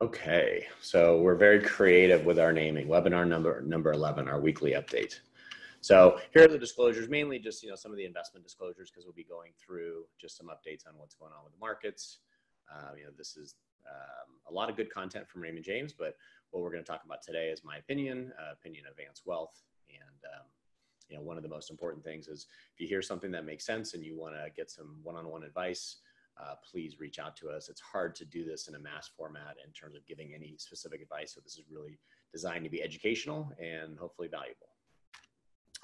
Okay, so we're very creative with our naming. Webinar number number 11, our weekly update. So here are the disclosures, mainly just you know some of the investment disclosures because we'll be going through just some updates on what's going on with the markets. Uh, you know, this is um, a lot of good content from Raymond James, but what we're going to talk about today is my opinion, uh, opinion of Vance Wealth, and um, you know one of the most important things is if you hear something that makes sense and you want to get some one-on-one advice uh, please reach out to us. It's hard to do this in a mass format in terms of giving any specific advice. So this is really designed to be educational and hopefully valuable.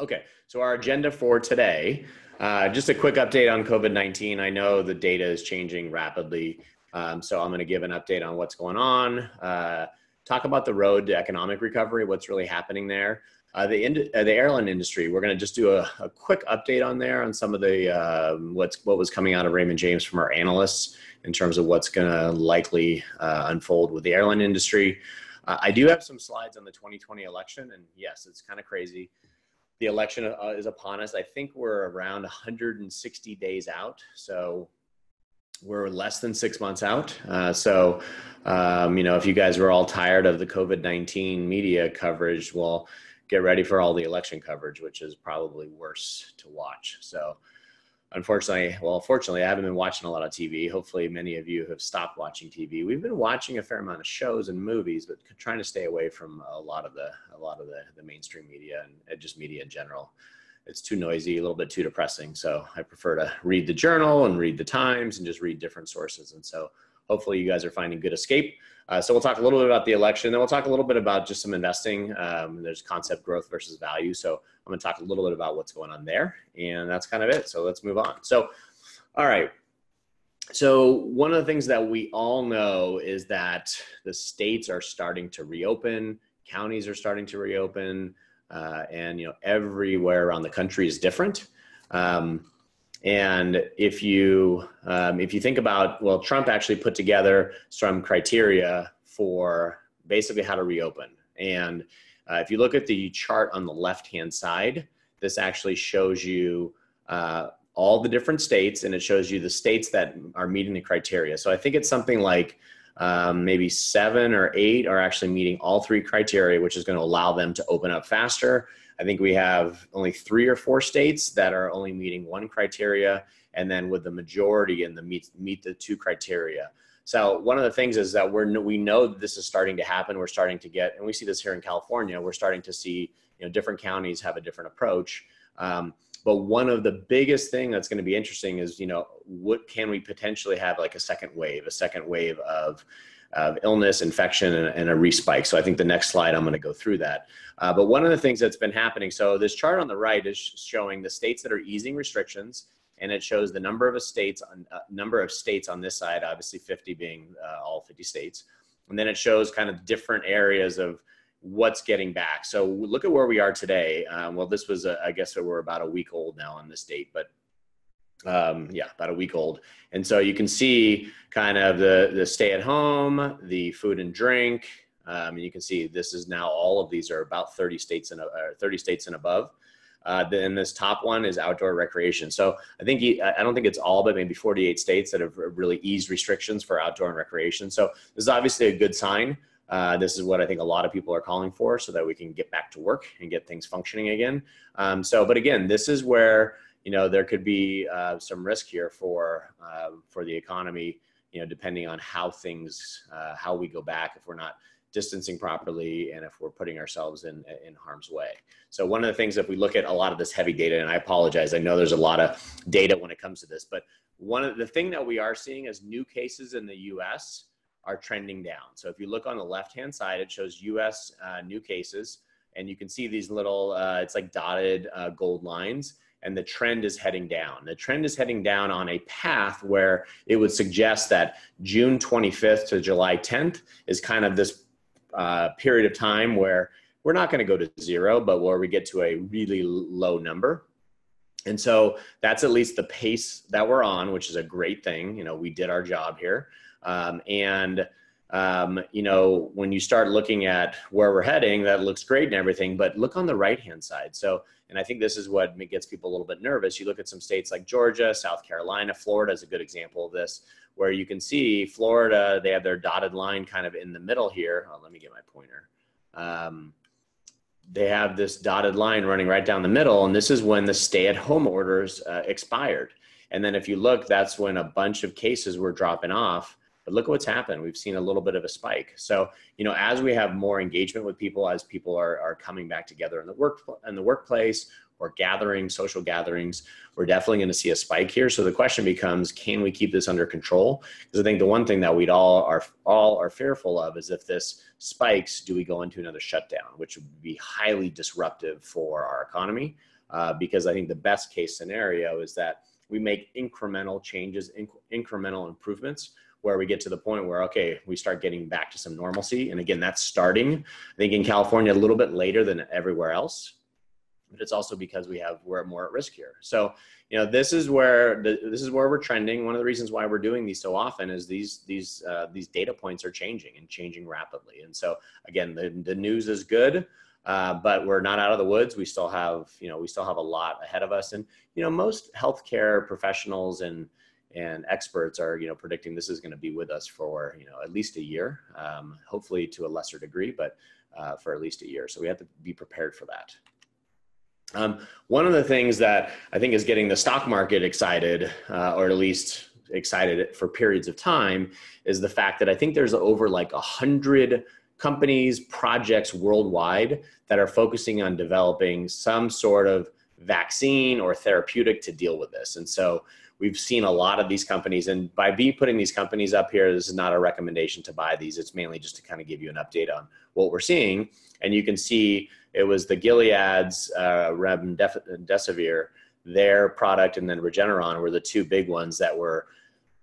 Okay, so our agenda for today, uh, just a quick update on COVID-19. I know the data is changing rapidly, um, so I'm gonna give an update on what's going on, uh, talk about the road to economic recovery, what's really happening there. Uh, the, ind- uh, the airline industry, we're going to just do a, a, quick update on there on some of the uh, what's what was coming out of Raymond James from our analysts in terms of what's going to likely uh, unfold with the airline industry. Uh, I do have some slides on the 2020 election, and yes, it's kind of crazy. The election uh, is upon us. I think we're around 160 days out, so we're less than six months out. so, um, you know, if you guys were all tired of the COVID 19 media coverage, well get ready for all the election coverage, which is probably worse to watch. So, unfortunately, well, fortunately, I haven't been watching a lot of TV. Hopefully, many of you have stopped watching TV. We've been watching a fair amount of shows and movies, but trying to stay away from a lot of the a lot of the, the mainstream media and just media in general. It's too noisy, a little bit too depressing. So I prefer to read the journal and read the Times and just read different sources. And so hopefully you guys are finding good escape. Uh, so we'll talk a little bit about the election, then we'll talk a little bit about just some investing. Um, there's concept growth versus value. So I'm going to talk a little bit about what's going on there, and that's kind of it. So let's move on. So, all right. So one of the things that we all know is that the states are starting to reopen, counties are starting to reopen, uh, and you know everywhere around the country is different. Um, and if you um, if you think about well, Trump actually put together some criteria for basically how to reopen. And uh, if you look at the chart on the left hand side, this actually shows you uh, all the different states, and it shows you the states that are meeting the criteria. So I think it's something like um, maybe seven or eight are actually meeting all three criteria, which is going to allow them to open up faster I think we have only three or four states that are only meeting one criteria, and then with the majority in the meet meet the two criteria. So one of the things is that we're we know this is starting to happen. We're starting to get, and we see this here in California. We're starting to see you know different counties have a different approach. Um, but one of the biggest thing that's going to be interesting is you know what can we potentially have like a second wave, a second wave of of illness, infection, and, and a respike. So I think the next slide, I'm going to go through that. Uh, but one of the things that's been happening, so this chart on the right is showing the states that are easing restrictions, and it shows the number of states on uh, number of states on this side, obviously 50 being uh, all 50 states, and then it shows kind of different areas of what's getting back. So look at where we are today. Um, well, this was, a, I guess we're about a week old now on this date, but um, yeah, about a week old. And so you can see kind of the, the stay at home, the food and drink. Um, and you can see this is now all of these are about 30 states and uh, 30 states and above. Uh, then this top one is outdoor recreation. So I think I don't think it's all, but maybe 48 states that have really eased restrictions for outdoor and recreation. So this is obviously a good sign. Uh, this is what I think a lot of people are calling for, so that we can get back to work and get things functioning again. Um, so, but again, this is where you know there could be uh, some risk here for uh, for the economy you know depending on how things uh, how we go back if we're not distancing properly and if we're putting ourselves in in harm's way. So one of the things if we look at a lot of this heavy data and i apologize i know there's a lot of data when it comes to this but one of the thing that we are seeing is new cases in the us are trending down. So if you look on the left hand side it shows us uh, new cases and you can see these little uh, it's like dotted uh, gold lines and the trend is heading down. The trend is heading down on a path where it would suggest that June 25th to July 10th is kind of this uh, period of time where we're not going to go to zero, but where we get to a really low number. And so that's at least the pace that we're on, which is a great thing. You know, we did our job here. Um, and um, you know, when you start looking at where we're heading, that looks great and everything, but look on the right hand side. So, and I think this is what gets people a little bit nervous. You look at some states like Georgia, South Carolina, Florida is a good example of this, where you can see Florida, they have their dotted line kind of in the middle here. Oh, let me get my pointer. Um, they have this dotted line running right down the middle, and this is when the stay at home orders uh, expired. And then if you look, that's when a bunch of cases were dropping off but look at what's happened. We've seen a little bit of a spike. So, you know, as we have more engagement with people, as people are, are coming back together in the work in the workplace or gathering, social gatherings, we're definitely going to see a spike here. So the question becomes, can we keep this under control? Because I think the one thing that we'd all are all are fearful of is if this spikes, do we go into another shutdown, which would be highly disruptive for our economy? Uh, because I think the best case scenario is that we make incremental changes, inc- incremental improvements where we get to the point where okay we start getting back to some normalcy. And again that's starting i think in california a little bit later than everywhere else. But it's also because we have we're more at risk here. So you know this is where the, this is where we're trending. One of the reasons why we're doing these so often is these these uh, these data points are changing and changing rapidly. And so again the, the news is good uh, but we're not out of the woods. We still have you know we still have a lot ahead of us. And you know most healthcare professionals and and experts are you know predicting this is going to be with us for you know at least a year um, hopefully to a lesser degree but uh, for at least a year. So we have to be prepared for that. Um, one of the things that i think is getting the stock market excited uh, or at least excited for periods of time is the fact that i think there's over like a hundred companies projects worldwide that are focusing on developing some sort of vaccine or therapeutic to deal with this. And so we've seen a lot of these companies and by be putting these companies up here this is not a recommendation to buy these. It's mainly just to kind of give you an update on what we're seeing. And you can see it was the gilead's uh, remdesivir their product and then regeneron were the two big ones that were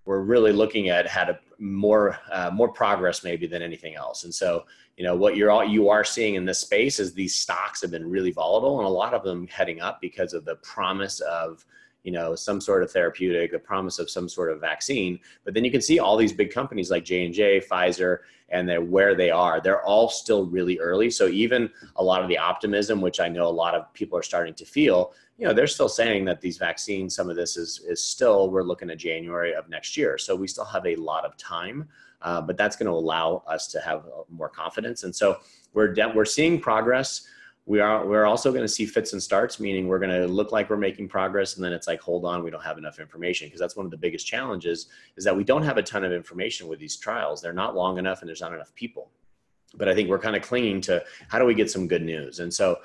were really looking at had a more uh, more progress maybe than anything else. And so you know what you're all you are seeing in this space is these stocks have been really volatile and a lot of them heading up because of the promise of you know some sort of therapeutic the promise of some sort of vaccine. But then you can see all these big companies like j&j pfizer and they're where they are. They're all still really early. So even a lot of the optimism which i know a lot of people are starting to feel you know they're still saying that these vaccines some of this is is still we're looking at january of next year. So we still have a lot of time uh, but that's going to allow us to have more confidence. And so we're de- we're seeing progress we are we're also going to see fits and starts meaning we're going to look like we're making progress and then it's like hold on we don't have enough information. Because that's one of the biggest challenges is that we don't have a ton of information with these trials. They're not long enough and there's not enough people. But i think we're kind of clinging to how do we get some good news? And so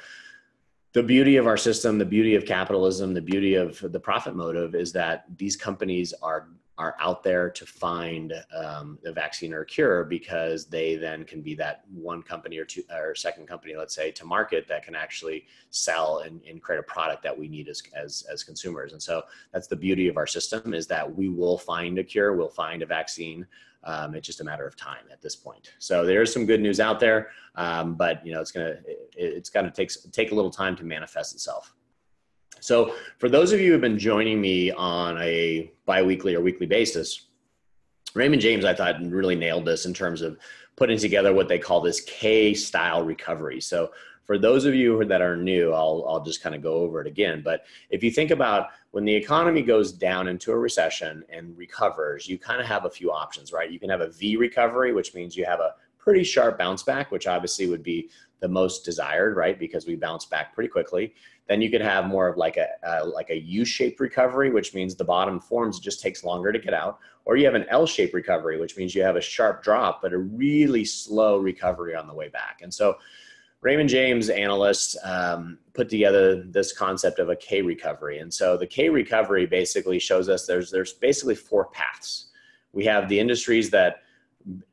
the beauty of our system the beauty of capitalism the beauty of the profit motive is that these companies are are out there to find um, a vaccine or a cure because they then can be that one company or two or second company, let's say, to market that can actually sell and, and create a product that we need as, as, as consumers. And so that's the beauty of our system is that we will find a cure, we'll find a vaccine. Um, it's just a matter of time at this point. So there's some good news out there, um, but you know it's gonna it, it's gonna take take a little time to manifest itself. So, for those of you who have been joining me on a biweekly or weekly basis, Raymond James, I thought, really nailed this in terms of putting together what they call this K style recovery. So, for those of you that are new, I'll, I'll just kind of go over it again. But if you think about when the economy goes down into a recession and recovers, you kind of have a few options, right? You can have a V recovery, which means you have a pretty sharp bounce back, which obviously would be the most desired, right? Because we bounce back pretty quickly. Then you could have more of like a uh, like a U-shaped recovery, which means the bottom forms just takes longer to get out, or you have an L-shaped recovery, which means you have a sharp drop but a really slow recovery on the way back. And so, Raymond James analysts um, put together this concept of a K recovery, and so the K recovery basically shows us there's there's basically four paths. We have the industries that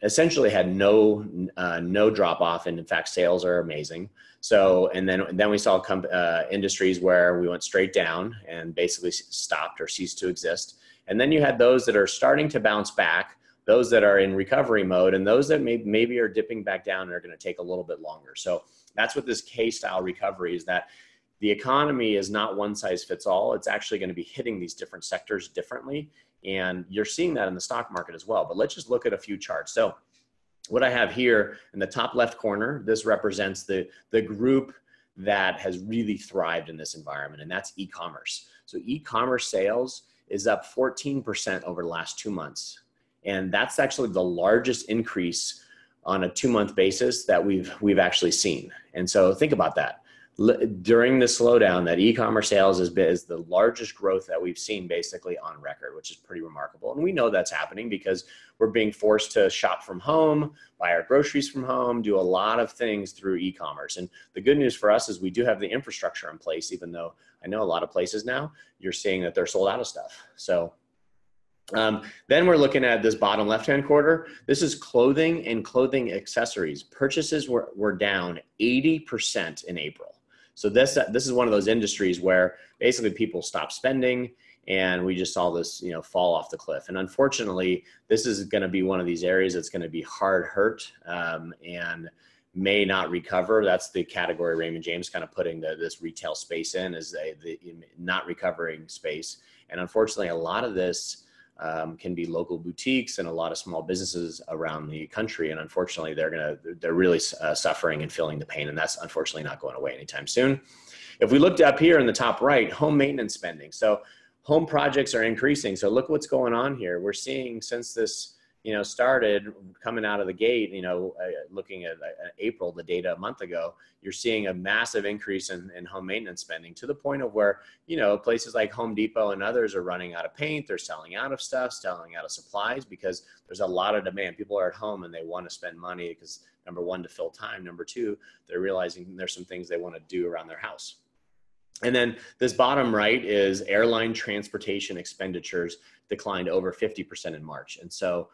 essentially had no uh, no drop off, and in fact, sales are amazing. So, and then then we saw uh, industries where we went straight down and basically stopped or ceased to exist. And then you had those that are starting to bounce back, those that are in recovery mode, and those that may, maybe are dipping back down and are going to take a little bit longer. So that's what this K style recovery is that the economy is not one size fits all. It's actually going to be hitting these different sectors differently. And you're seeing that in the stock market as well. But let's just look at a few charts. So what I have here in the top left corner, this represents the, the group that has really thrived in this environment, and that's e-commerce. So e-commerce sales is up 14% over the last two months. And that's actually the largest increase on a two month basis that we've, we've actually seen. And so think about that during the slowdown that e-commerce sales been is the largest growth that we've seen basically on record which is pretty remarkable and we know that's happening because we're being forced to shop from home buy our groceries from home do a lot of things through e-commerce and the good news for us is we do have the infrastructure in place even though i know a lot of places now you're seeing that they're sold out of stuff so um, then we're looking at this bottom left-hand quarter. This is clothing and clothing accessories. Purchases were, were down 80% in April. So this this is one of those industries where basically people stop spending and we just saw this you know fall off the cliff. And unfortunately this is going to be one of these areas that's going to be hard hurt um, and may not recover. That's the category raymond james kind of putting the, this retail space in as a, the not recovering space. And unfortunately a lot of this um, can be local boutiques and a lot of small businesses around the country. And unfortunately, they're gonna they're really uh, suffering and feeling the pain, and that's unfortunately not going away anytime soon. If we looked up here in the top right, home maintenance spending. So home projects are increasing. So look what's going on here. We're seeing since this you know, started coming out of the gate, you know, uh, looking at uh, April, the data a month ago, you're seeing a massive increase in, in home maintenance spending to the point of where, you know, places like Home Depot and others are running out of paint, they're selling out of stuff, selling out of supplies because there's a lot of demand. People are at home and they want to spend money because number one, to fill time. Number two, they're realizing there's some things they want to do around their house. And then this bottom right is airline transportation expenditures declined over 50% in March. And so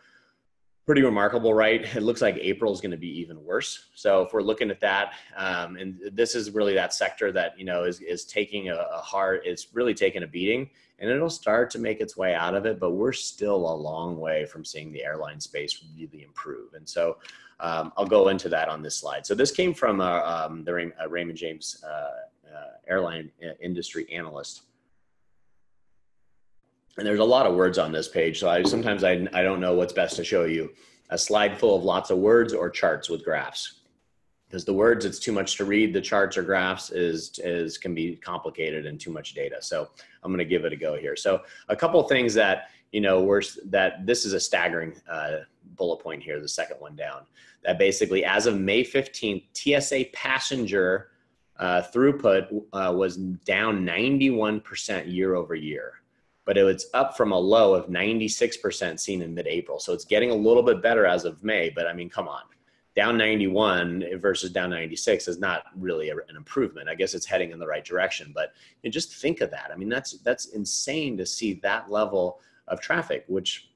pretty remarkable, right? It looks like April is going to be even worse. So if we're looking at that, um, and this is really that sector that you know is is taking a, a hard, it's really taking a beating, and it'll start to make its way out of it. But we're still a long way from seeing the airline space really improve. And so um, I'll go into that on this slide. So this came from uh, um, the Ray, uh, Raymond James uh, uh airline uh, industry analyst and there's a lot of words on this page. So I sometimes I, I don't know what's best to show you a slide full of lots of words or charts with graphs. Because the words, it's too much to read. The charts or graphs is, is can be complicated and too much data. So I'm going to give it a go here. So a couple things that, you know, we're, that this is a staggering uh, bullet point here, the second one down, that basically as of May 15th, TSA passenger uh, throughput uh, was down 91% year over year but it was up from a low of 96% seen in mid-April. So it's getting a little bit better as of May, but I mean, come on. Down 91 versus down 96 is not really a, an improvement. I guess it's heading in the right direction, but you know, just think of that. I mean, that's that's insane to see that level of traffic, which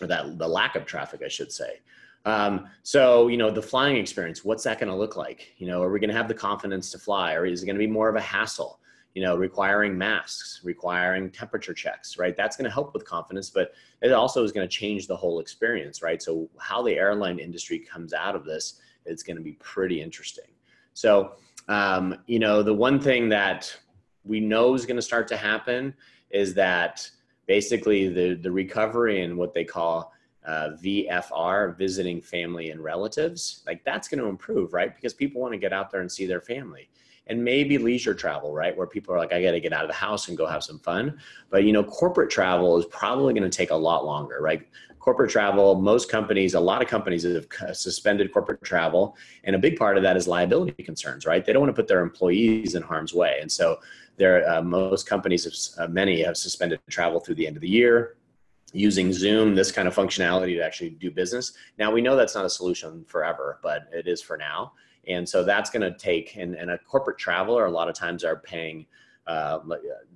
or that the lack of traffic, I should say. Um, so, you know, the flying experience, what's that going to look like? You know, are we going to have the confidence to fly or is it going to be more of a hassle? You know, requiring masks, requiring temperature checks, right? That's going to help with confidence, but it also is going to change the whole experience, right? So how the airline industry comes out of this, it's going to be pretty interesting. So, um, you know, the one thing that we know is going to start to happen is that basically the, the recovery and what they call uh, VFR, visiting family and relatives, like that's going to improve, right? Because people want to get out there and see their family and maybe leisure travel, right? Where people are like, I got to get out of the house and go have some fun. But, you know, corporate travel is probably going to take a lot longer, right? Corporate travel, most companies, a lot of companies have suspended corporate travel. And a big part of that is liability concerns, right? They don't want to put their employees in harm's way. And so there, uh, most companies, have, uh, many have suspended travel through the end of the year using Zoom, this kind of functionality to actually do business. Now we know that's not a solution forever, but it is for now. And so that's going to take, and, and a corporate traveler a lot of times are paying, uh,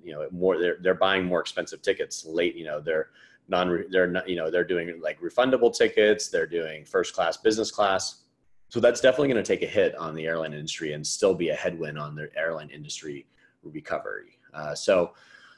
you know, more, they're, they're buying more expensive tickets late, you know, they're non, they're not, you know, they're doing like refundable tickets, they're doing first class, business class. So that's definitely going to take a hit on the airline industry and still be a headwind on the airline industry recovery. Uh, so,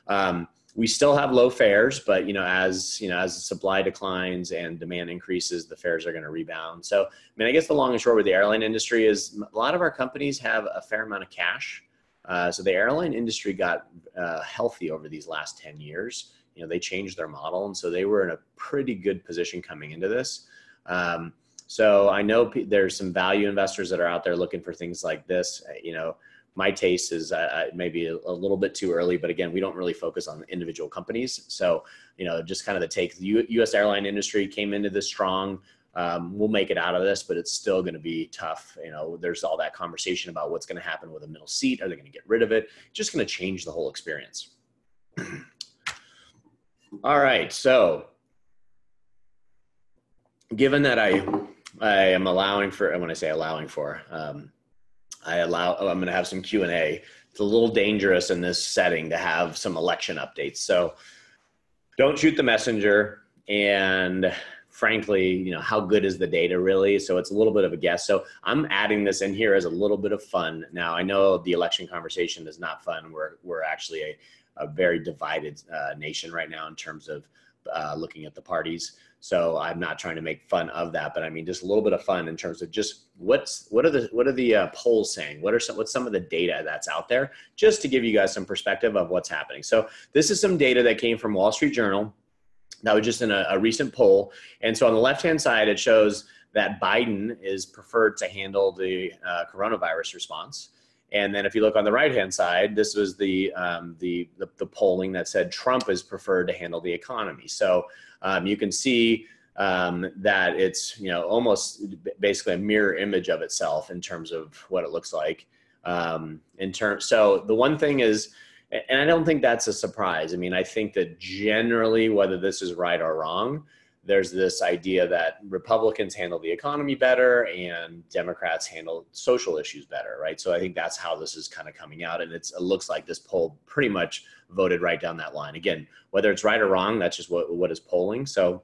um, we still have low fares, but you know, as you know, as supply declines and demand increases, the fares are going to rebound. So, I mean, I guess the long and short with the airline industry is a lot of our companies have a fair amount of cash. Uh, so the airline industry got uh, healthy over these last 10 years. You know, they changed their model, and so they were in a pretty good position coming into this. Um, So I know p- there's some value investors that are out there looking for things like this. Uh, you know, my taste is uh, maybe a, a, little bit too early, but again, we don't really focus on individual companies. So, you know, just kind of the take the U- U.S. airline industry came into this strong. Um, we'll make it out of this, but it's still going to be tough. You know, there's all that conversation about what's going to happen with a middle seat. Are they going to get rid of it? Just going to change the whole experience. all right. So, given that I I am allowing for when I say allowing for, um, I allow, oh, I'm going to have some Q and A. It's a little dangerous in this setting to have some election updates. So don't shoot the messenger. And frankly, you know, how good is the data really? So it's a little bit of a guess. So I'm adding this in here as a little bit of fun. Now I know the election conversation is not fun. We're, we're actually a, a very divided uh, nation right now in terms of uh, looking at the parties. So I'm not trying to make fun of that, but I mean just a little bit of fun in terms of just what's what are the what are the uh, polls saying? What are some what's some of the data that's out there? Just to give you guys some perspective of what's happening. So this is some data that came from Wall Street Journal. That was just in a, a recent poll, and so on the left hand side it shows that Biden is preferred to handle the uh, coronavirus response. And then if you look on the right hand side, this was the, um, the, the, the, polling that said Trump is preferred to handle the economy. So um, you can see um, that it's you know almost basically a mirror image of itself in terms of what it looks like. Um, in terms, so the one thing is, and I don't think that's a surprise. I mean, I think that generally, whether this is right or wrong, there's this idea that Republicans handle the economy better and Democrats handle social issues better, right? So I think that's how this is kind of coming out, and it looks like this poll pretty much voted right down that line. Again, whether it's right or wrong, that's just what what is polling. So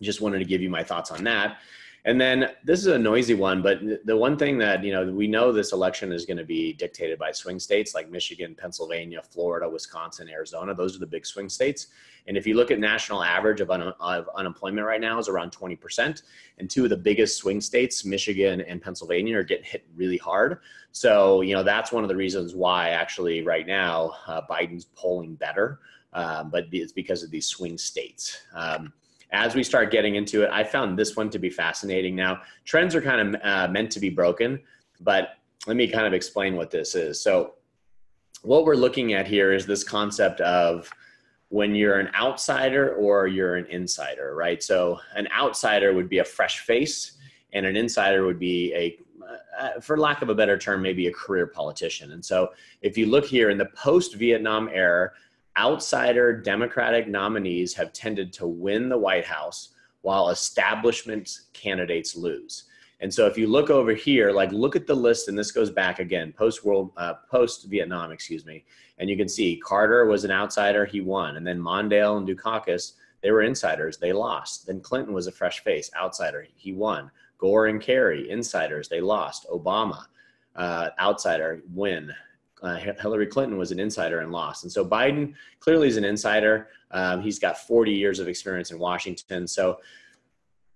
just wanted to give you my thoughts on that. And then this is a noisy one, but the one thing that, you know, we know this election is going to be dictated by swing states like Michigan, Pennsylvania, Florida, Wisconsin, Arizona. Those are the big swing states. And if you look at national average of, un- of unemployment right now is around 20%. And two of the biggest swing states, Michigan and Pennsylvania, are getting hit really hard. So, you know, that's one of the reasons why actually right now uh, Biden's polling better. Um, but it's because of these swing states. Um, as we start getting into it, I found this one to be fascinating. Now, trends are kind of uh, meant to be broken, but let me kind of explain what this is. So, what we're looking at here is this concept of when you're an outsider or you're an insider, right? So, an outsider would be a fresh face, and an insider would be a uh, for lack of a better term, maybe a career politician. And so, if you look here in the post Vietnam era, outsider Democratic nominees have tended to win the White House while establishment candidates lose. And so if you look over here, like look at the list, and this goes back again, post world, uh, post Vietnam, excuse me, and you can see Carter was an outsider, he won, and then Mondale and Dukakis, they were insiders, they lost. Then Clinton was a fresh face, outsider, he won. Gore and Kerry, insiders, they lost. Obama, uh, outsider, win uh, Hillary Clinton was an insider and lost. And so Biden clearly is an insider. Um, he's got 40 years of experience in Washington. So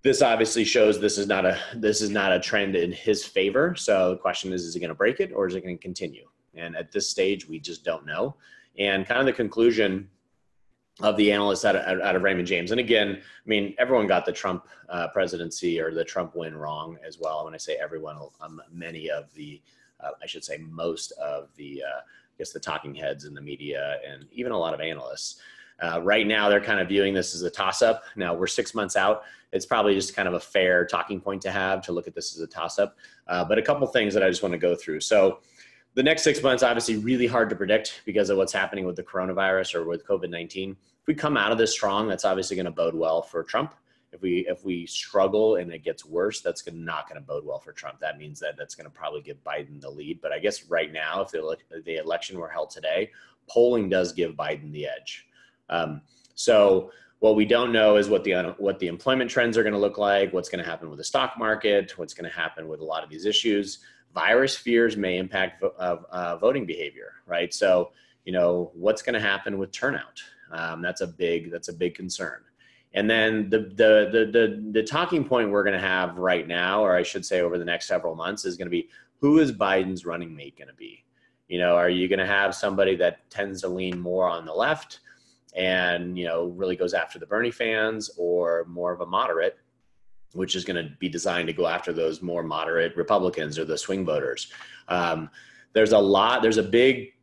this obviously shows this is not a this is not a trend in his favor. So the question is, is he going to break it or is it going to continue? And at this stage, we just don't know. And kind of the conclusion of the analysts out of, out of Raymond James. And again, I mean, everyone got the Trump uh, presidency or the Trump win wrong as well. When I say everyone, um, many of the uh, I should say most of the, uh, I guess the talking heads in the media and even a lot of analysts. Uh, right now, they're kind of viewing this as a toss up. Now, we're six months out. It's probably just kind of a fair talking point to have to look at this as a toss up. Uh, but a couple things that I just want to go through. So, the next six months, obviously, really hard to predict because of what's happening with the coronavirus or with COVID 19. If we come out of this strong, that's obviously going to bode well for Trump if we if we struggle and it gets worse, that's not going to bode well for Trump. That means that that's going to probably give Biden the lead. But I guess right now, if the, the election were held today, polling does give Biden the edge. Um, so what we don't know is what the what the employment trends are going to look like, what's going to happen with the stock market, what's going to happen with a lot of these issues. Virus fears may impact vo- uh, voting behavior, right? So you know what's going to happen with turnout. Um, that's a big that's a big concern. And then the, the, the, the, the talking point we're going to have right now, or I should say over the next several months, is going to be who is Biden's running mate going to be? You know, are you going to have somebody that tends to lean more on the left and, you know, really goes after the Bernie fans or more of a moderate? which is going to be designed to go after those more moderate Republicans or the swing voters. Um, there's a lot, there's a big,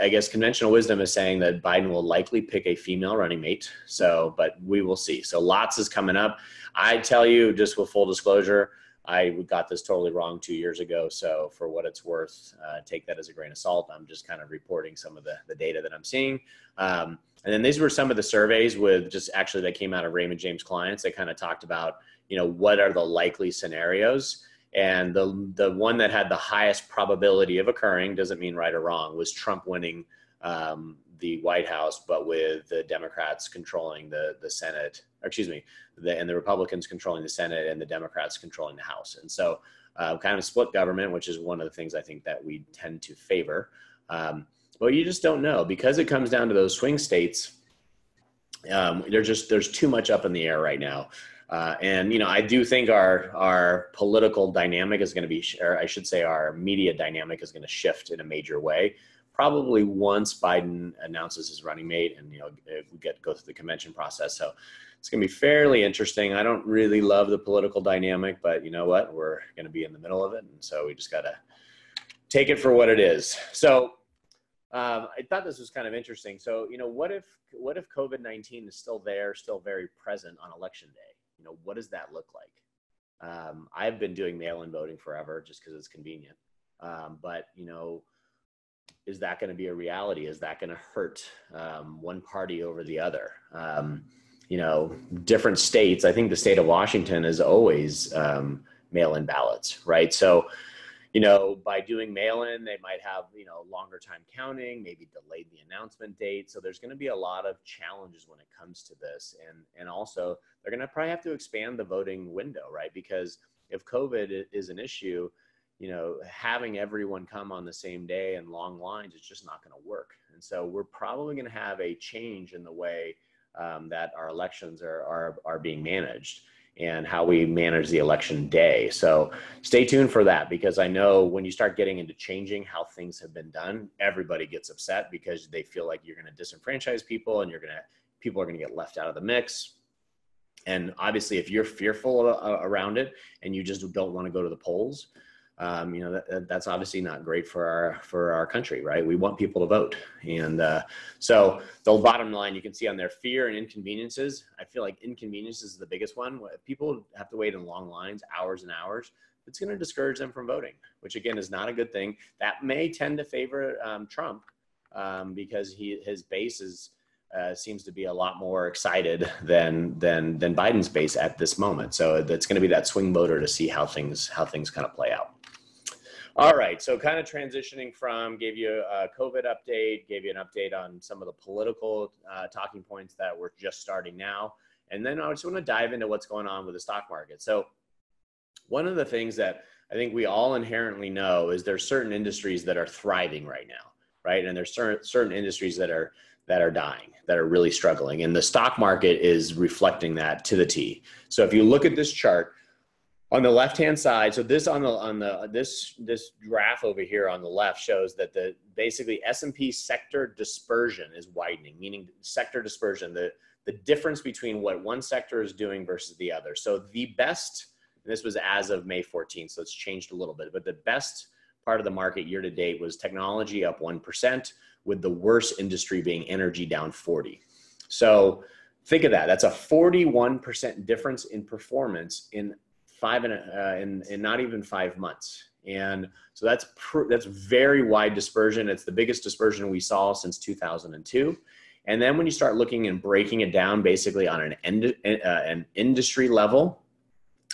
I guess conventional wisdom is saying that Biden will likely pick a female running mate. So, but we will see. So lots is coming up. I tell you, just with full disclosure, I got this totally wrong two years ago. So for what it's worth, uh, take that as a grain of salt. I'm just kind of reporting some of the, the data that I'm seeing. Um, and then these were some of the surveys with just actually that came out of Raymond James clients that kind of talked about, you know, what are the likely scenarios. And the, the one that had the highest probability of occurring, doesn't mean right or wrong, was Trump winning um, the White House, but with the Democrats controlling the, the Senate, excuse me, the, and the Republicans controlling the Senate and the Democrats controlling the House. And so uh, kind of split government, which is one of the things I think that we tend to favor. Um, well, you just don't know because it comes down to those swing states. Um, there's just there's too much up in the air right now, uh, and you know I do think our our political dynamic is going to be, or I should say, our media dynamic is going to shift in a major way. Probably once Biden announces his running mate, and you know if we get go through the convention process. So it's going to be fairly interesting. I don't really love the political dynamic, but you know what? We're going to be in the middle of it, and so we just got to take it for what it is. So um, I thought this was kind of interesting. So, you know, what if what if COVID nineteen is still there, still very present on election day? You know, what does that look like? Um, I've been doing mail-in voting forever, just because it's convenient. Um, but you know, is that going to be a reality? Is that going to hurt um, one party over the other? Um, you know, different states. I think the state of Washington is always um, mail-in ballots, right? So you know, by doing mail-in, they might have, you know, longer time counting, maybe delayed the announcement date. So there's going to be a lot of challenges when it comes to this. And, and also they're going to probably have to expand the voting window, right? Because if COVID is an issue, you know, having everyone come on the same day and long lines is just not going to work. And so we're probably going to have a change in the way um, that our elections are, are, are being managed and how we manage the election day. So stay tuned for that because I know when you start getting into changing how things have been done, everybody gets upset because they feel like you're going to disenfranchise people and you're going to people are going to get left out of the mix. And obviously, if you're fearful around it and you just don't want to go to the polls, um, you know that, that's obviously not great for our for our country right? We want people to vote. And uh, so the bottom line you can see on their fear and inconveniences i feel like inconveniences is the biggest one. People have to wait in long lines hours and hours. It's going to discourage them from voting which again is not a good thing. That may tend to favor um, trump um, because he his base is uh, seems to be a lot more excited than than than Biden's base at this moment. So it's going to be that swing voter to see how things how things kind of play out. All right, so kind of transitioning from gave you a COVID update, gave you an update on some of the political uh, talking points that we're just starting now, and then I just want to dive into what's going on with the stock market. So, one of the things that I think we all inherently know is there's certain industries that are thriving right now, right? And there's certain certain industries that are that are dying, that are really struggling, and the stock market is reflecting that to the T. So, if you look at this chart on the left hand side so this on the on the this this graph over here on the left shows that the basically s&p sector dispersion is widening meaning sector dispersion the the difference between what one sector is doing versus the other. So the best this was as of may 14th so it's changed a little bit but the best part of the market year to date was technology up 1% with the worst industry being energy down 40 so think of that that's a 41% difference in performance in five and uh, in, in not even five months. And so that's pr- that's very wide dispersion. It's the biggest dispersion we saw since 2002. And then when you start looking and breaking it down, basically on an end, uh, an industry level,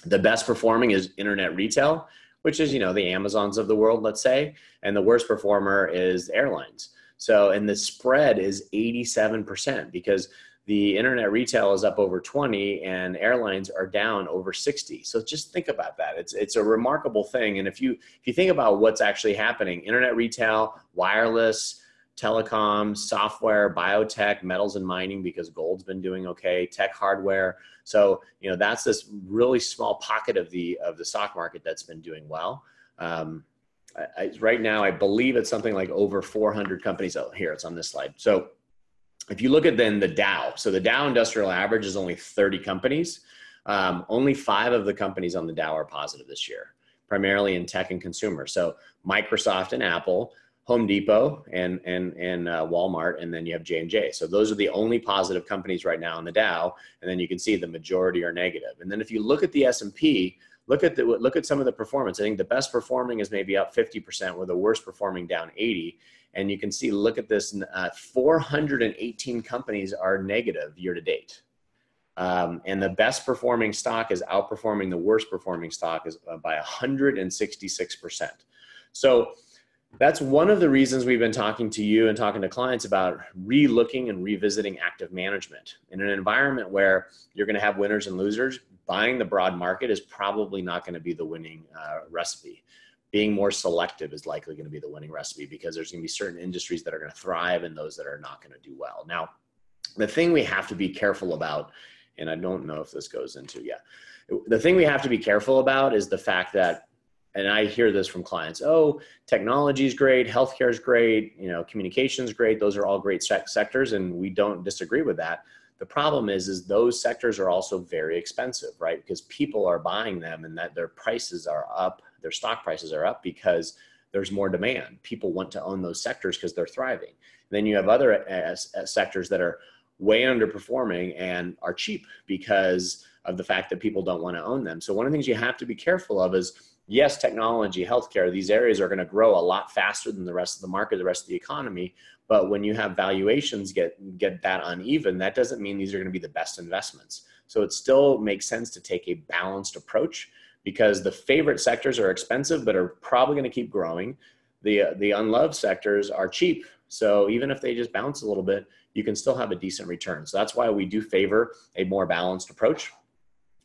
the best performing is internet retail, which is you know the Amazons of the world, let's say, and the worst performer is airlines. So and the spread is 87% because the internet retail is up over 20 and airlines are down over 60 so just think about that. It's it's a remarkable thing. And if you if you think about what's actually happening internet retail wireless telecom software biotech metals and mining because gold's been doing okay tech hardware. So you know that's this really small pocket of the of the stock market that's been doing well. Um, I, I, right now i believe it's something like over 400 companies. Oh here it's on this slide. So if you look at then the Dow, so the Dow Industrial Average is only 30 companies. um, only five of the companies on the Dow are positive this year, primarily in tech and consumer. So Microsoft and Apple, Home Depot and and and uh, Walmart, and then you have J and J. So those are the only positive companies right now in the Dow, and then you can see the majority are negative. And then if you look at the S and P, look at the look at some of the performance. I think the best performing is maybe up 50%, with the worst performing down 80. And you can see, look at this: uh, 418 companies are negative year to date. Um, and the best performing stock is outperforming the worst performing stock is uh, by 166%. So that's one of the reasons we've been talking to you and talking to clients about re-looking and revisiting active management in an environment where you're going to have winners and losers. Buying the broad market is probably not going to be the winning uh, recipe. Being more selective is likely going to be the winning recipe because there's going to be certain industries that are going to thrive and those that are not going to do well. Now, the thing we have to be careful about and I don't know if this goes into, yeah. The thing we have to be careful about is the fact that, and I hear this from clients, oh, technology is great, healthcare is great, you know, communication is great. Those are all great sectors, and we don't disagree with that. The problem is, is those sectors are also very expensive, right? Because people are buying them, and that their prices are up, their stock prices are up because there's more demand. People want to own those sectors because they're thriving. And then you have other uh, uh, sectors that are way underperforming and are cheap because of the fact that people don't want to own them. So one of the things you have to be careful of is yes, technology, healthcare, these areas are going to grow a lot faster than the rest of the market, the rest of the economy. But when you have valuations get get that uneven, that doesn't mean these are going to be the best investments. So it still makes sense to take a balanced approach because the favorite sectors are expensive but are probably going to keep growing. The uh, the unloved sectors are cheap. So even if they just bounce a little bit, you can still have a decent return. So that's why we do favor a more balanced approach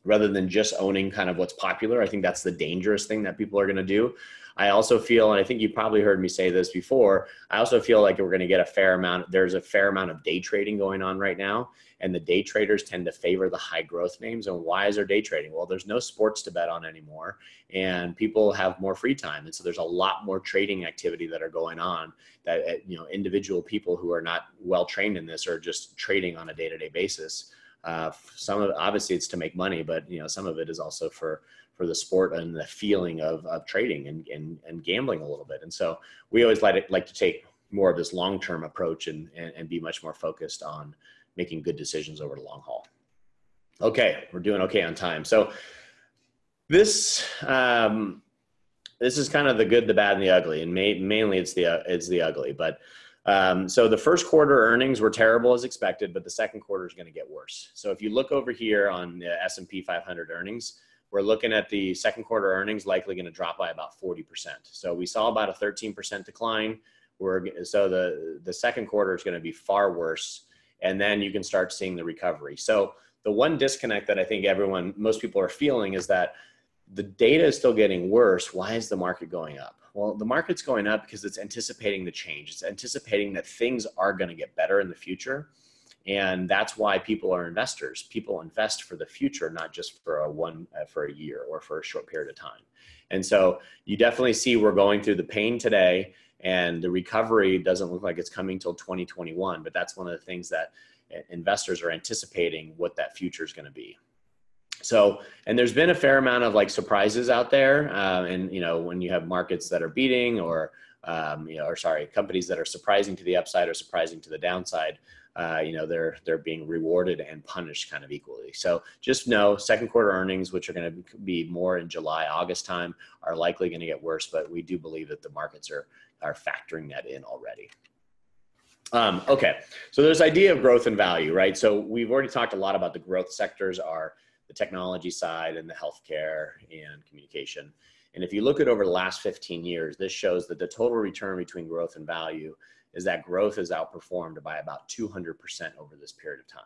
rather than just owning kind of what's popular. I think that's the dangerous thing that people are going to do. I also feel, and I think you probably heard me say this before, I also feel like we're going to get a fair amount, there's a fair amount of day trading going on right now. And the day traders tend to favor the high growth names. And why is there day trading? Well, there's no sports to bet on anymore, and people have more free time. And so there's a lot more trading activity that are going on that, uh, you know, individual people who are not well trained in this are just trading on a day to day basis. Uh, some of obviously it's to make money, but you know some of it is also for for the sport and the feeling of, of trading and, and, and gambling a little bit. And so we always like, it, like to take more of this long-term approach and, and, and be much more focused on making good decisions over the long haul. Okay, we're doing okay on time. So this um, this is kind of the good, the bad, and the ugly, and ma- mainly it's the uh, it's the ugly. But um, so the first quarter earnings were terrible as expected, but the second quarter is going to get worse. So if you look over here on the S and P 500 earnings, we're looking at the second quarter earnings likely going to drop by about 40%. So we saw about a 13% decline. We're, so the, the second quarter is going to be far worse. And then you can start seeing the recovery. So the one disconnect that I think everyone, most people are feeling is that the data is still getting worse. Why is the market going up? Well, the market's going up because it's anticipating the change. It's anticipating that things are going to get better in the future and that's why people are investors people invest for the future not just for a one uh, for a year or for a short period of time and so you definitely see we're going through the pain today and the recovery doesn't look like it's coming till 2021 but that's one of the things that uh, investors are anticipating what that future is going to be so and there's been a fair amount of like surprises out there uh, and you know when you have markets that are beating or um, you know or sorry companies that are surprising to the upside or surprising to the downside uh, you know they're they're being rewarded and punished kind of equally. So just know second quarter earnings, which are going to be more in July August time, are likely going to get worse. But we do believe that the markets are are factoring that in already. Um, okay, so there's idea of growth and value, right? So we've already talked a lot about the growth sectors are the technology side and the healthcare and communication. And if you look at over the last 15 years, this shows that the total return between growth and value is that growth is outperformed by about 200% over this period of time,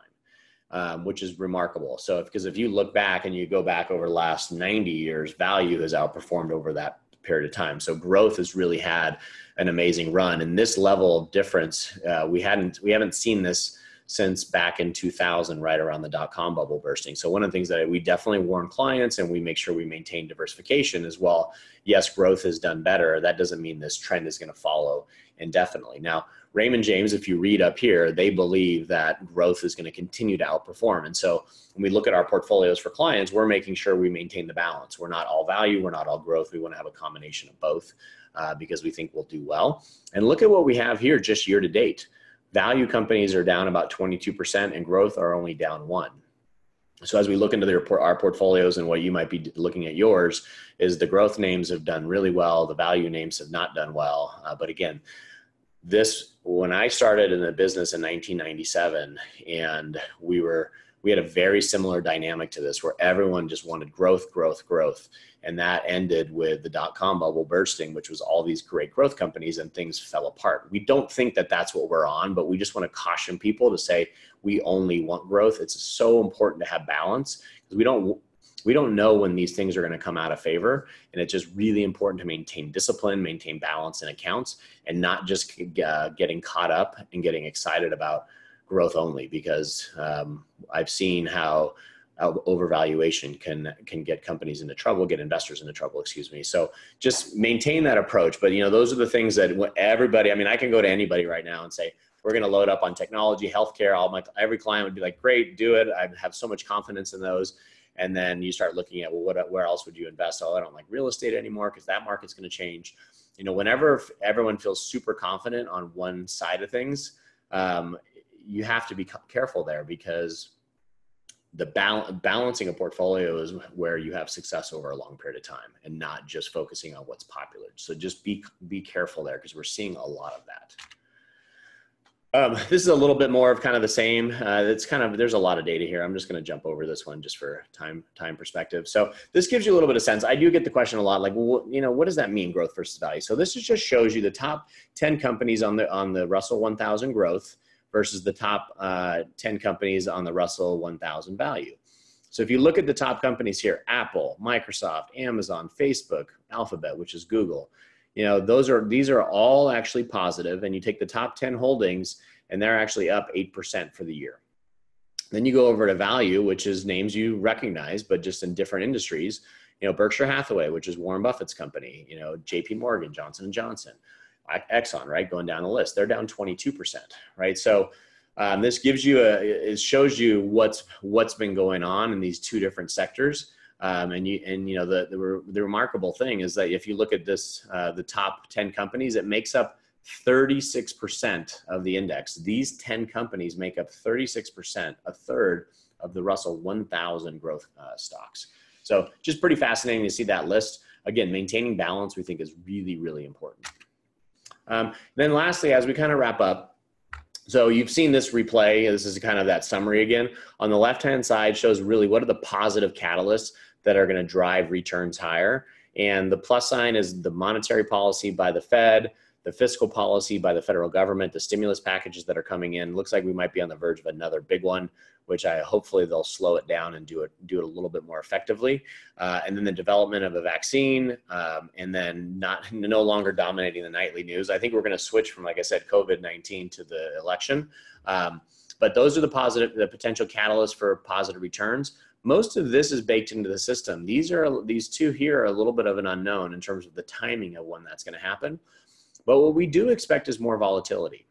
um, which is remarkable. So, because if, if you look back and you go back over the last 90 years, value has outperformed over that period of time. So, growth has really had an amazing run, and this level of difference, uh, we hadn't we haven't seen this since back in 2000, right around the dot com bubble bursting. So, one of the things that we definitely warn clients and we make sure we maintain diversification as well. Yes, growth has done better. That doesn't mean this trend is going to follow indefinitely. Now, Raymond James, if you read up here, they believe that growth is going to continue to outperform. And so when we look at our portfolios for clients, we're making sure we maintain the balance. We're not all value, we're not all growth. We want to have a combination of both uh, because we think we'll do well. And look at what we have here just year to date value companies are down about 22% and growth are only down one. So as we look into their, our portfolios and what you might be looking at yours is the growth names have done really well. The value names have not done well. Uh, but again, this, when I started in the business in 1997 and we were, we had a very similar dynamic to this where everyone just wanted growth, growth, growth. And that ended with the dot com bubble bursting, which was all these great growth companies and things fell apart. We don't think that that's what we're on, but we just want to caution people to say we only want growth. It's so important to have balance because we don't we don't know when these things are going to come out of favor and it's just really important to maintain discipline maintain balance in accounts and not just uh, getting caught up and getting excited about growth only because um, I've seen how overvaluation can can get companies into trouble, get investors into trouble. Excuse me. So just maintain that approach. But you know, those are the things that everybody. I mean, I can go to anybody right now and say we're going to load up on technology, healthcare. All my every client would be like, great, do it. I have so much confidence in those. And then you start looking at well, what where else would you invest? Oh, I don't like real estate anymore because that market's going to change. You know, whenever everyone feels super confident on one side of things, um, you have to be careful there because the bal- balancing a portfolio is where you have success over a long period of time and not just focusing on what's popular so just be be careful there because we're seeing a lot of that um, this is a little bit more of kind of the same. Uh, it's kind of there's a lot of data here. I'm just going to jump over this one just for time time perspective. So this gives you a little bit of sense. I do get the question a lot, like, well, you know, what does that mean, growth versus value? So this just shows you the top 10 companies on the on the Russell 1000 growth versus the top uh, 10 companies on the Russell 1000 value. So if you look at the top companies here, Apple, Microsoft, Amazon, Facebook, Alphabet, which is Google, you know, those are these are all actually positive and you take the top 10 holdings and they're actually up 8% for the year. Then you go over to value, which is names you recognize but just in different industries, you know, Berkshire Hathaway, which is Warren Buffett's company, you know, JP Morgan, Johnson Johnson. Exxon, right? Going down the list, they're down 22%, right? So um, this gives you a, it shows you what's what's been going on in these two different sectors. Um, and you and you know the, the, the remarkable thing is that if you look at this, uh, the top 10 companies, it makes up 36% of the index. These 10 companies make up 36%, a third of the Russell 1000 growth uh, stocks. So just pretty fascinating to see that list. Again, maintaining balance we think is really, really important. Um, then lastly, as we kind of wrap up, so you've seen this replay. This is kind of that summary again. On the left-hand side shows really what are the positive catalysts that are going to drive returns higher. And the plus sign is the monetary policy by the Fed, the fiscal policy by the federal government, the stimulus packages that are coming in. Looks like we might be on the verge of another big one which I hopefully they'll slow it down and do it do it a little bit more effectively. Uh, and then the development of a vaccine, um, and then not no longer dominating the nightly news. I think we're going to switch from, like I said, COVID nineteen to the election. Um, but those are the positive, the potential catalysts for positive returns. Most of this is baked into the system. These are these two here are a little bit of an unknown in terms of the timing of when that's going to happen. But what we do expect is more volatility.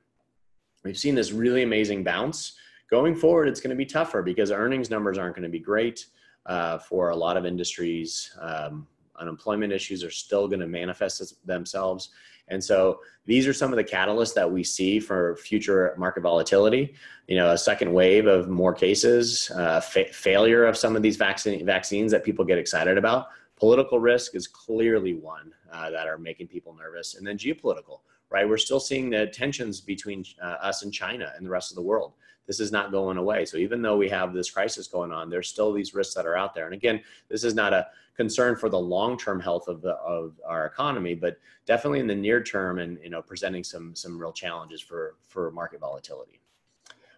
We've seen this really amazing bounce Going forward, it's going to be tougher because earnings numbers aren't going to be great uh, for a lot of industries. Um, unemployment issues are still going to manifest themselves. And so these are some of the catalysts that we see for future market volatility. You know, a second wave of more cases, uh, fa- failure of some of these vaccine, vaccines that people get excited about. Political risk is clearly one uh, that are making people nervous. And then geopolitical, right? We're still seeing the tensions between uh, us and China and the rest of the world this is not going away. So even though we have this crisis going on, there's still these risks that are out there. And again, this is not a concern for the long-term health of the of our economy, but definitely in the near term and you know presenting some some real challenges for for market volatility.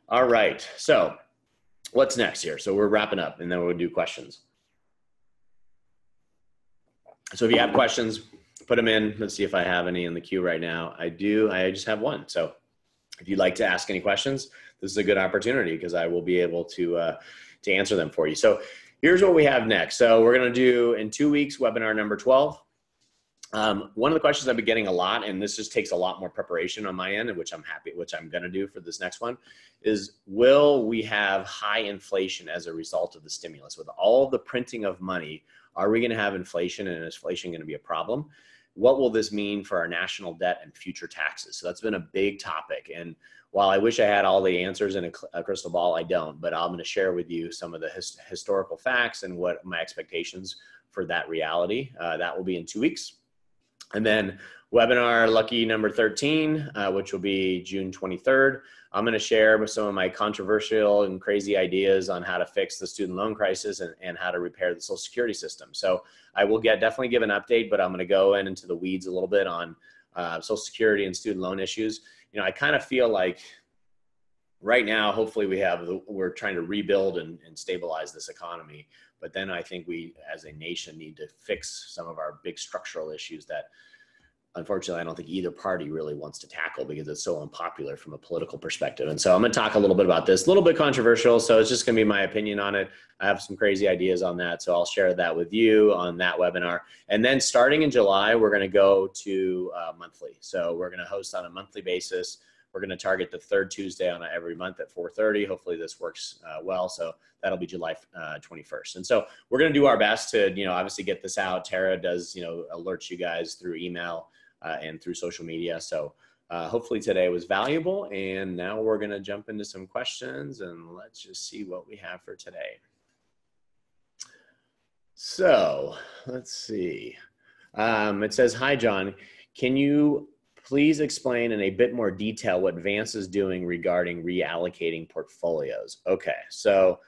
All right. So what's next here? So we're wrapping up and then we'll do questions. So if you have questions, put them in. Let's see if I have any in the queue right now. I do. I just have one. So if you'd like to ask any questions, this is a good opportunity because I will be able to uh, to answer them for you. So here's what we have next. So we're going to do in two weeks webinar number 12. Um, one of the questions I've been getting a lot, and this just takes a lot more preparation on my end, which I'm happy, which I'm going to do for this next one, is will we have high inflation as a result of the stimulus? With all the printing of money, are we going to have inflation, and is inflation going to be a problem? What will this mean for our national debt and future taxes? So that's been a big topic, and while I wish I had all the answers in a, crystal ball, I don't. But I'm going to share with you some of the his, historical facts and what my expectations for that reality. Uh, that will be in two weeks. And then webinar lucky number 13, uh, which will be June 23rd. I'm going to share some of my controversial and crazy ideas on how to fix the student loan crisis and, and how to repair the social security system. So I will get definitely give an update, but I'm going to go in into the weeds a little bit on uh, social security and student loan issues. You know, I kind of feel like right now, hopefully we have, we're trying to rebuild and, and stabilize this economy. But then I think we, as a nation, need to fix some of our big structural issues that, unfortunately, I don't think either party really wants to tackle because it's so unpopular from a political perspective. And so I'm going to talk a little bit about this, a little bit controversial. So it's just going to be my opinion on it. I have some crazy ideas on that. So I'll share that with you on that webinar. And then starting in July, we're going to go to uh, monthly. So we're going to host on a monthly basis we're going to target the third Tuesday on every month at 4:30. Hopefully, this works uh, well. So that'll be July uh, 21st. And so we're going to do our best to, you know, obviously get this out. Tara does, you know, alerts you guys through email uh, and through social media. So uh, hopefully today was valuable. And now we're going to jump into some questions and let's just see what we have for today. So let's see. Um, it says, "Hi, John. Can you please explain in a bit more detail what Vance is doing regarding reallocating portfolios. Okay, so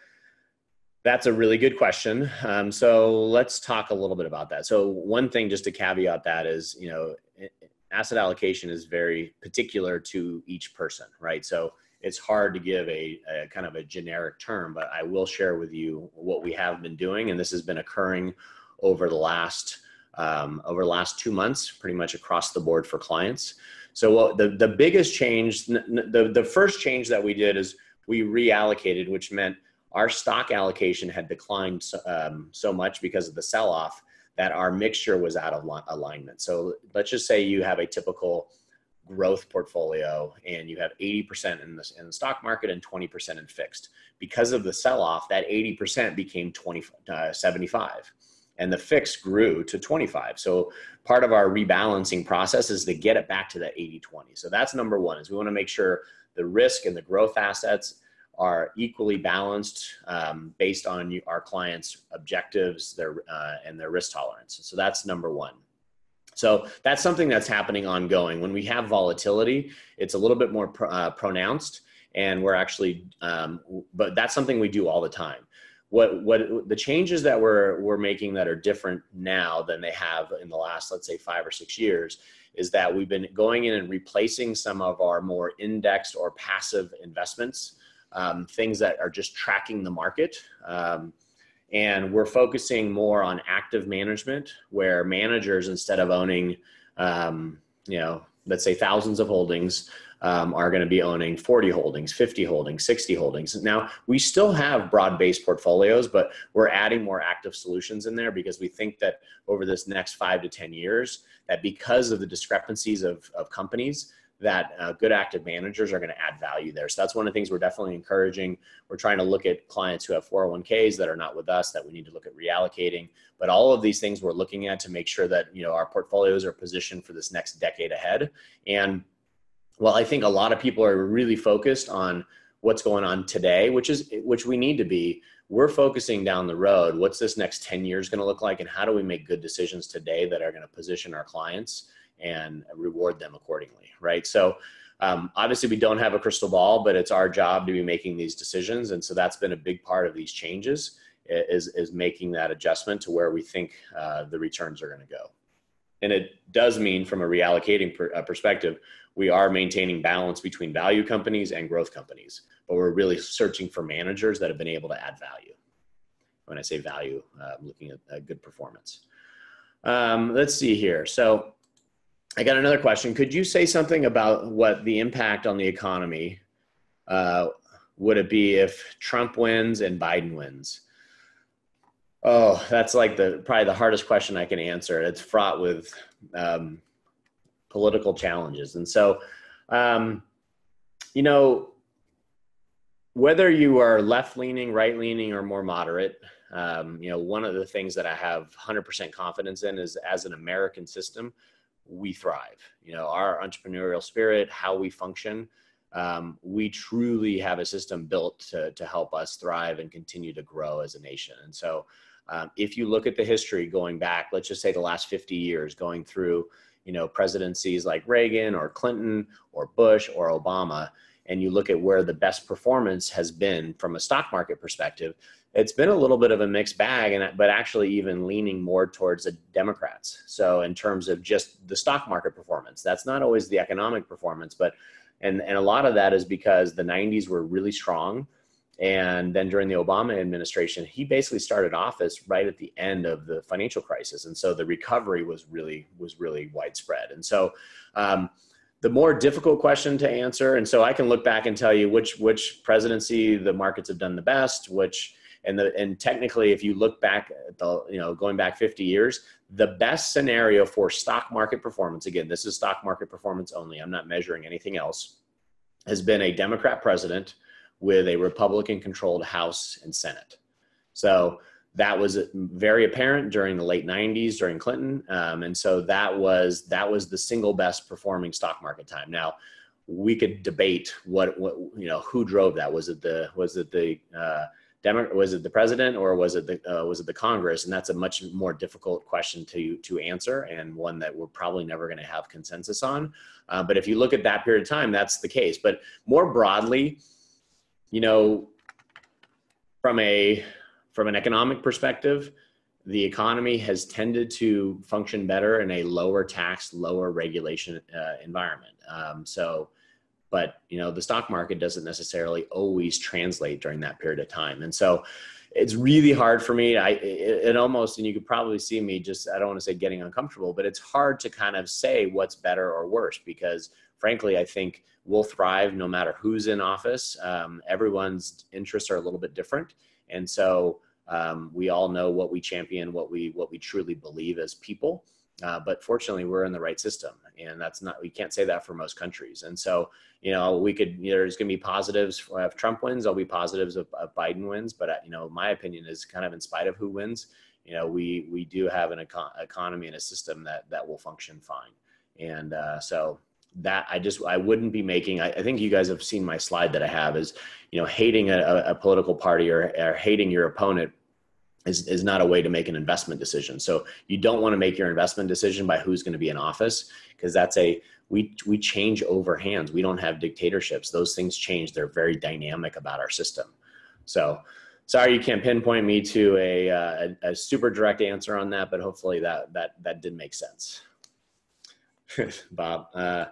that's a really good question. Um, so let's talk a little bit about that. So one thing, just to caveat that is, you know, asset allocation is very particular to each person, right? So it's hard to give a, a, kind of a generic term, but I will share with you what we have been doing, and this has been occurring over the last um, over the last two months, pretty much across the board for clients. So the, the biggest change, the, the first change that we did is we reallocated, which meant our stock allocation had declined um, so much because of the sell-off that our mixture was out of alignment. So let's just say you have a typical growth portfolio and you have 80% in the, in the stock market and 20% in fixed. Because of the sell-off, that 80% became 20, uh, 75 and the fix grew to 25 so part of our rebalancing process is to get it back to that 80 20 so that's number one is we want to make sure the risk and the growth assets are equally balanced um, based on you, our clients objectives their uh, and their risk tolerance. So that's number one. So that's something that's happening ongoing. When we have volatility it's a little bit more pr- uh, pronounced and we're actually um, but that's something we do all the time. What what the changes that we're we're making that are different now than they have in the last let's say five or six years is that we've been going in and replacing some of our more indexed or passive investments um, things that are just tracking the market um, and we're focusing more on active management where managers instead of owning um, you know let's say thousands of holdings um, are going to be owning 40 holdings, 50 holdings, 60 holdings. Now, we still have broad based portfolios, but we're adding more active solutions in there because we think that over this next five to 10 years, that because of the discrepancies of, of companies, that uh, good active managers are going to add value there. So that's one of the things we're definitely encouraging. We're trying to look at clients who have 401ks that are not with us that we need to look at reallocating. But all of these things we're looking at to make sure that you know our portfolios are positioned for this next decade ahead. And well, I think a lot of people are really focused on what's going on today, which is which we need to be. We're focusing down the road. What's this next 10 years going to look like? And how do we make good decisions today that are going to position our clients and reward them accordingly? Right. So um, obviously we don't have a crystal ball, but it's our job to be making these decisions. And so that's been a big part of these changes is, is making that adjustment to where we think uh, the returns are going to go. And it does mean from a reallocating per, uh, perspective, we are maintaining balance between value companies and growth companies, but we're really searching for managers that have been able to add value. When I say value, uh, I'm looking at good performance. Um, let's see here. So I got another question. Could you say something about what the impact on the economy uh, would it be if Trump wins and Biden wins? Oh, that's like the probably the hardest question I can answer. It's fraught with um, political challenges, and so um, you know whether you are left leaning, right leaning, or more moderate. Um, you know, one of the things that I have 100% confidence in is as an American system, we thrive. You know, our entrepreneurial spirit, how we function, um, we truly have a system built to, to help us thrive and continue to grow as a nation. And so, um, if you look at the history going back, let's just say the last 50 years, going through, you know, presidencies like Reagan or Clinton or Bush or Obama, and you look at where the best performance has been from a stock market perspective, it's been a little bit of a mixed bag and but actually even leaning more towards the democrats. So in terms of just the stock market performance that's not always the economic performance but and and a lot of that is because the 90s were really strong. And then during the obama administration he basically started office right at the end of the financial crisis. And so the recovery was really was really widespread. And so um, the more difficult question to answer and so i can look back and tell you which which presidency the markets have done the best which and the and technically if you look back at the you know going back 50 years the best scenario for stock market performance again this is stock market performance only i'm not measuring anything else has been a democrat president with a republican controlled house and senate. So that was very apparent during the late 90s during clinton um, and so that was that was the single best performing stock market time. Now we could debate what, what you know who drove that. Was it the was it the uh, Demo- was it the president or was it the uh, was it the Congress? And that's a much more difficult question to to answer, and one that we're probably never going to have consensus on. Uh, but if you look at that period of time, that's the case. But more broadly, you know, from a from an economic perspective, the economy has tended to function better in a lower tax, lower regulation uh, environment. Um, so but you know the stock market doesn't necessarily always translate during that period of time. And so it's really hard for me. I it, it, almost and you could probably see me just i don't want to say getting uncomfortable but it's hard to kind of say what's better or worse because frankly i think we'll thrive no matter who's in office. Um, everyone's interests are a little bit different. And so um, we all know what we champion what we what we truly believe as people uh, but fortunately, we're in the right system, and that's not we can't say that for most countries. And so, you know, we could you know, there's going to be positives if Trump wins. There'll be positives if, if Biden wins. But uh, you know, my opinion is kind of in spite of who wins, you know, we we do have an econ- economy and a system that that will function fine. And uh, so that I just I wouldn't be making. I, I, think you guys have seen my slide that I have is you know hating a, a political party or, or hating your opponent is, is not a way to make an investment decision. So you don't want to make your investment decision by who's going to be in office because that's a we we change over hands. We don't have dictatorships. Those things change. They're very dynamic about our system. So sorry you can't pinpoint me to a, uh, a, a super direct answer on that, but hopefully that that that did make sense. Bob. Uh,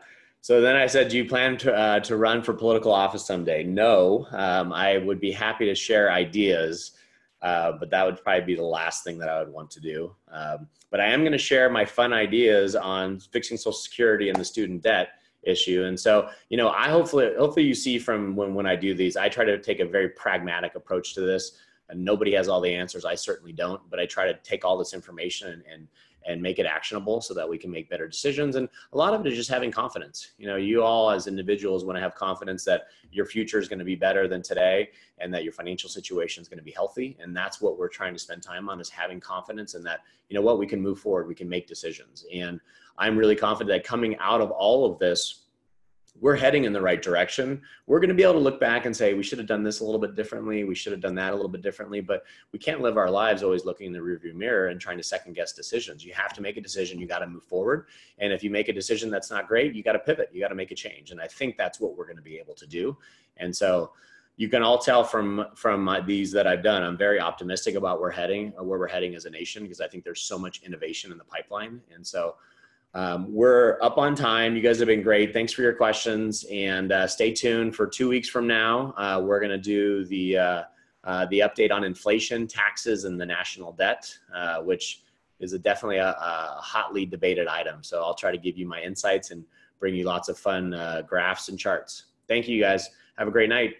so then I said, "Do you plan to uh, to run for political office someday?" No. Um, I would be happy to share ideas. Uh, but that would probably be the last thing that I would want to do. Um, but I am going to share my fun ideas on fixing Social Security and the student debt issue. And so, you know, I hopefully, hopefully you see from when, when I do these, I try to take a very pragmatic approach to this. And nobody has all the answers. I certainly don't, but I try to take all this information and, and and make it actionable so that we can make better decisions. And a lot of it is just having confidence. You know, you all as individuals want to have confidence that your future is going to be better than today and that your financial situation is going to be healthy. And that's what we're trying to spend time on is having confidence in that, you know what, we can move forward, we can make decisions. And I'm really confident that coming out of all of this, we're heading in the right direction. We're going to be able to look back and say, we should have done this a little bit differently. We should have done that a little bit differently. But we can't live our lives always looking in the rearview mirror and trying to second guess decisions. You have to make a decision. You got to move forward. And if you make a decision that's not great, you got to pivot. You got to make a change. And I think that's what we're going to be able to do. And so you can all tell from from my, these that I've done, I'm very optimistic about where heading, where we're heading as a nation, because I think there's so much innovation in the pipeline. And so um, we're up on time. You guys have been great. Thanks for your questions, and uh, stay tuned for two weeks from now. Uh, we're going to do the uh, uh, the update on inflation, taxes, and the national debt, uh, which is a definitely a, a, hotly debated item. So I'll try to give you my insights and bring you lots of fun uh, graphs and charts. Thank you guys. Have a great night.